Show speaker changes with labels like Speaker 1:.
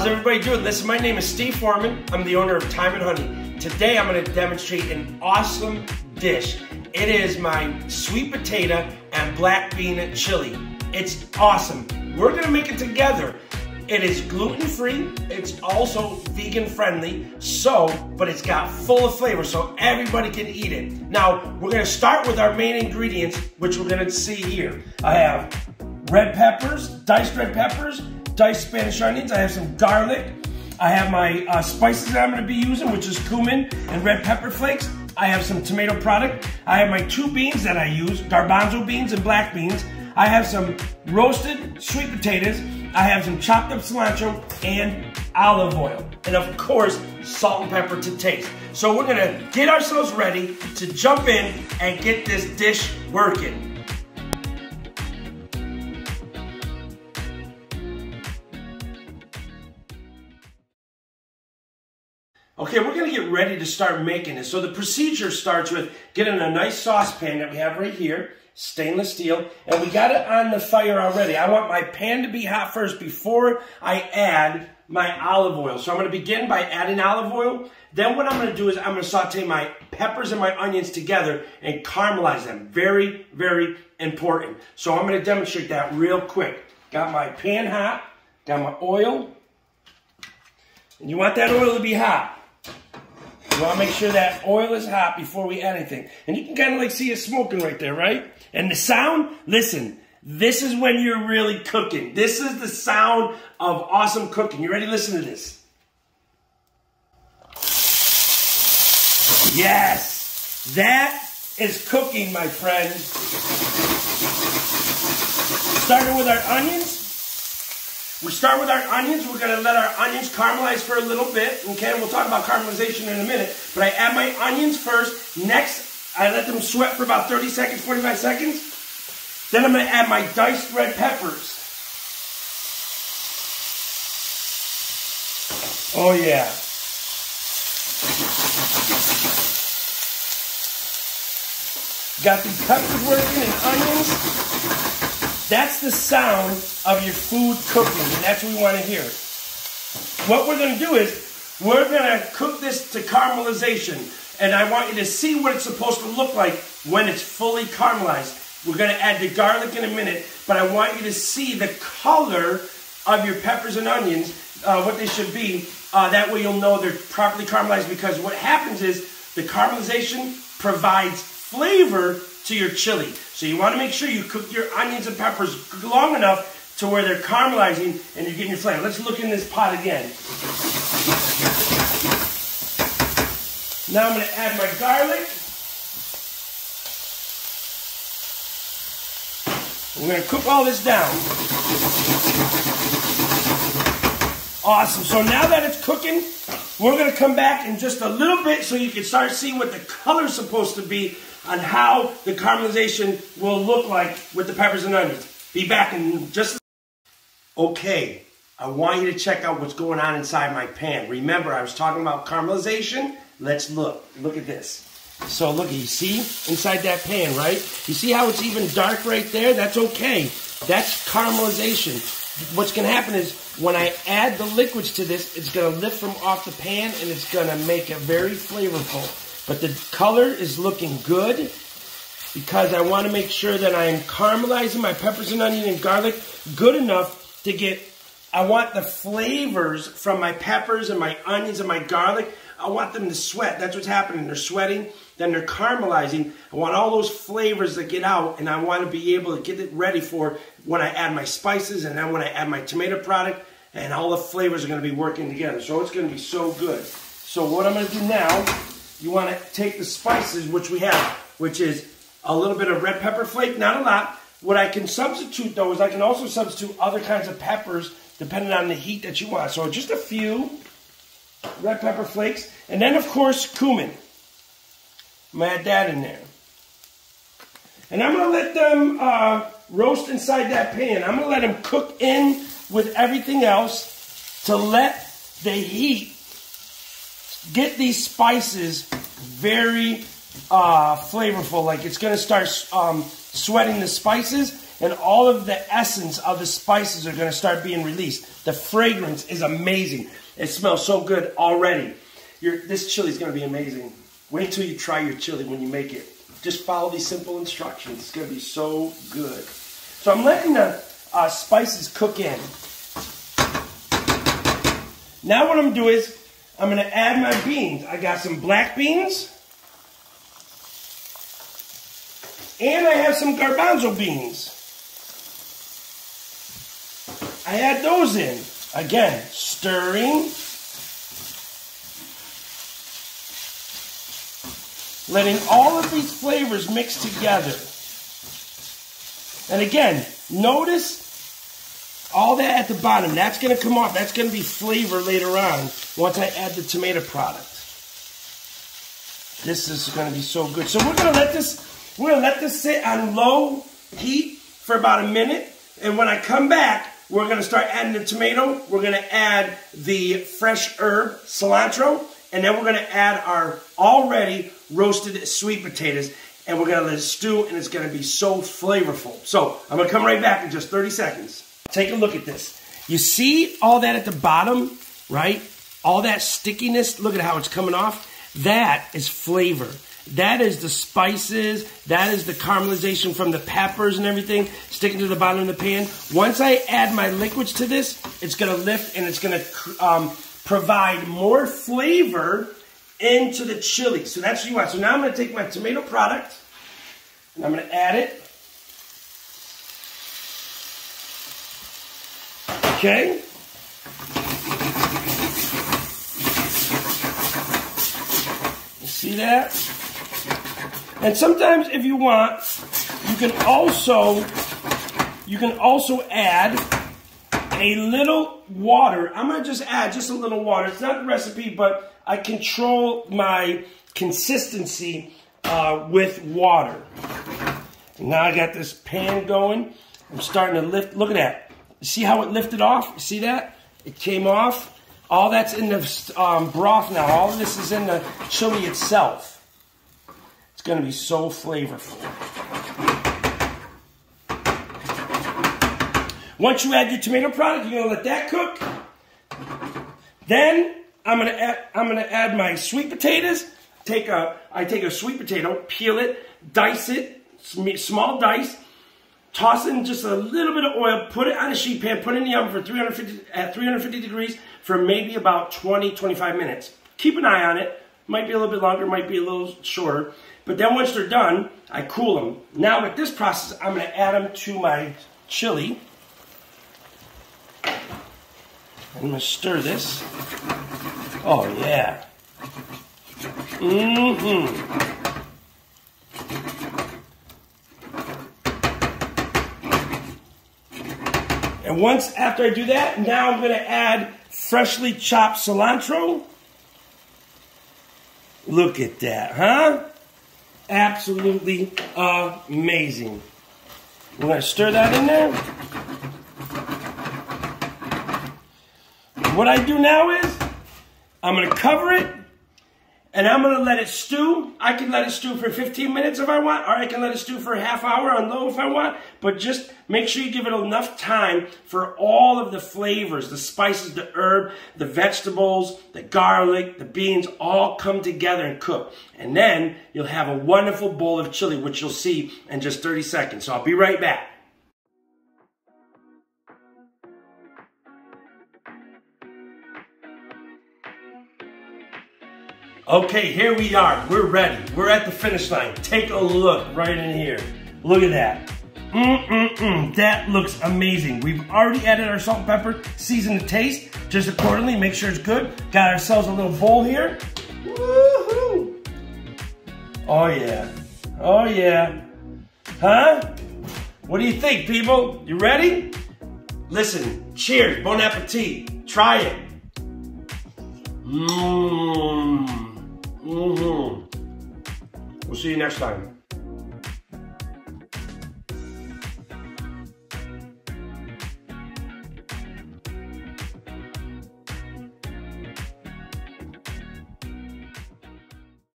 Speaker 1: How's everybody doing? Listen, my name is Steve Foreman. I'm the owner of Time and Honey. Today I'm going to demonstrate an awesome dish. It is my sweet potato and black bean chili. It's awesome. We're going to make it together. It is gluten free. It's also vegan friendly. So, but it's got full of flavor so everybody can eat it. Now, we're going to start with our main ingredients, which we're going to see here. I have red peppers, diced red peppers, diced Spanish onions. I have some garlic. I have my uh, spices that I'm going to be using, which is cumin and red pepper flakes. I have some tomato product. I have my two beans that I use, garbanzo beans and black beans. I have some roasted sweet potatoes. I have some chopped up cilantro and olive oil. And of course, salt and pepper to taste. So we're gonna get ourselves ready to jump in and get this dish working. Ready to start making this. So the procedure starts with getting a nice saucepan that we have right here, stainless steel, and we got it on the fire already. I want my pan to be hot first before I add my olive oil. So I'm gonna begin by adding olive oil. Then what I'm gonna do is I'm gonna saute my peppers and my onions together and caramelize them. Very, very important. So I'm gonna demonstrate that real quick. Got my pan hot, got my oil, and you want that oil to be hot. You want to make sure that oil is hot before we add anything. And you can kind of like see it smoking right there, right? And the sound, listen, this is when you're really cooking. This is the sound of awesome cooking. You ready? Listen to this. Yes, that is cooking, my friend. Starting with our onions. We start with our onions. We're going to let our onions caramelize for a little bit. Okay, we'll talk about caramelization in a minute. But I add my onions first. Next, I let them sweat for about 30 seconds, 45 seconds. Then I'm going to add my diced red peppers. Oh, yeah. Got these peppers working and onions. That's the sound of your food cooking, and that's what we want to hear. What we're going to do is we're going to cook this to caramelization, and I want you to see what it's supposed to look like when it's fully caramelized. We're going to add the garlic in a minute, but I want you to see the color of your peppers and onions, uh, what they should be. Uh, that way you'll know they're properly caramelized because what happens is the caramelization provides flavor to your chili. So you want to make sure you cook your onions and peppers long enough to where they're caramelizing and you're getting your flavor. Let's look in this pot again. Now I'm going to add my garlic. We're going to cook all this down. Awesome. So now that it's cooking, we're going to come back in just a little bit so you can start seeing what the color's supposed to be on how the caramelization will look like with the peppers and onions. Be back in just Okay, I want you to check out what's going on inside my pan. Remember, I was talking about caramelization. Let's look. Look at this. So look, you see inside that pan, right? You see how it's even dark right there? That's okay. That's caramelization. What's going to happen is when I add the liquids to this, it's going to lift from off the pan and it's going to make it very flavorful. But the color is looking good because I want to make sure that I am caramelizing my peppers and onion and garlic good enough to get, I want the flavors from my peppers and my onions and my garlic, I want them to sweat. That's what's happening. They're sweating, then they're caramelizing. I want all those flavors to get out, and I want to be able to get it ready for when I add my spices and then when I add my tomato product, and all the flavors are going to be working together. So it's going to be so good. So what I'm going to do now you want to take the spices, which we have, which is a little bit of red pepper flake, not a lot. What I can substitute though is I can also substitute other kinds of peppers depending on the heat that you want. So just a few red pepper flakes. And then of course cumin. I'm going to add that in there. And I'm going to let them uh, roast inside that pan. I'm going to let them cook in with everything else to let the heat get these spices very uh, flavorful. Like it's going to start um, sweating the spices and all of the essence of the spices are going to start being released. The fragrance is amazing. It smells so good already. Your, this chili is going to be amazing. Wait till you try your chili when you make it. Just follow these simple instructions. It's going to be so good. So I'm letting the uh, spices cook in. Now what I'm going to do is I'm going to add my beans. I got some black beans. And I have some garbanzo beans. I add those in. Again, stirring. Letting all of these flavors mix together. And again, notice all that at the bottom. That's going to come off. That's going to be flavor later on once I add the tomato product. This is going to be so good. So we're going to let this we're going to let this sit on low heat for about a minute. And when I come back, we're going to start adding the tomato. We're going to add the fresh herb, cilantro. And then we're going to add our already roasted sweet potatoes. And we're going to let it stew, and it's going to be so flavorful. So I'm going to come right back in just 30 seconds. Take a look at this. You see all that at the bottom, right? All that stickiness. Look at how it's coming off. That is flavor. That is the spices. That is the caramelization from the peppers and everything sticking to the bottom of the pan. Once I add my liquids to this, it's going to lift and it's going to um, provide more flavor into the chili. So that's what you want. So now I'm going to take my tomato product and I'm going to add it. Okay. You see that? And sometimes if you want, you can also you can also add a little water. I'm going to just add just a little water. It's not the recipe, but I control my consistency uh, with water. Now I got this pan going. I'm starting to lift. Look at that. See how it lifted off? See that? It came off. All that's in the um, broth now. All this is in the chili itself. It's going to be so flavorful. Once you add your tomato product, you're going to let that cook. Then I'm going to add, I'm going to add my sweet potatoes. Take a, I take a sweet potato, peel it, dice it, small dice, toss in just a little bit of oil, put it on a sheet pan, put it in the oven for 350, at 350 degrees for maybe about 20, 25 minutes. Keep an eye on it. Might be a little bit longer, might be a little shorter. But then once they're done, I cool them. Now with this process, I'm going to add them to my chili. I'm going to stir this. Oh, yeah. Mm-hmm. And once after I do that, now I'm going to add freshly chopped cilantro. Look at that, huh? Absolutely amazing. We're going to stir that in there. What I do now is I'm going to cover it and I'm going to let it stew. I can let it stew for 15 minutes if I want, or I can let it stew for a half hour on low if I want. But just make sure you give it enough time for all of the flavors, the spices, the herb, the vegetables, the garlic, the beans, all come together and cook. And then you'll have a wonderful bowl of chili, which you'll see in just 30 seconds. So I'll be right back. Okay, here we are. We're ready. We're at the finish line. Take a look right in here. Look at that. Mm-mm-mm. That looks amazing. We've already added our salt and pepper, season to taste, just accordingly. Make sure it's good. Got ourselves a little bowl here. Woohoo! Oh, yeah. Oh, yeah. Huh? What do you think, people? You ready? Listen, cheers, bon appetit. Try it. Mmm. See you next time.